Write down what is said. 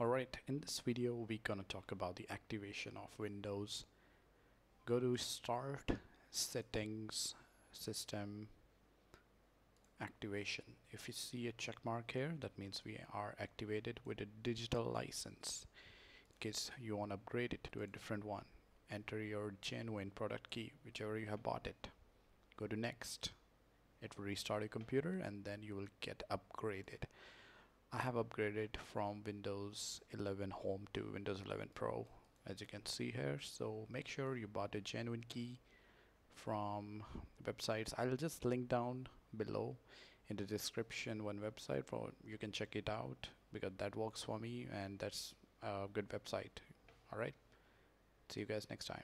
Alright, in this video we're gonna talk about the activation of Windows. Go to Start, Settings, System, Activation. If you see a check mark here, that means we are activated with a digital license. In case you want to upgrade it to a different one, enter your genuine product key, whichever you have bought it. Go to Next. It will restart your computer and then you will get upgraded. I have upgraded from Windows 11 Home to Windows 11 Pro as you can see here. So make sure you bought a genuine key from websites. I'll just link down below in the description one website for you can check it out because that works for me and that's a good website. Alright see you guys next time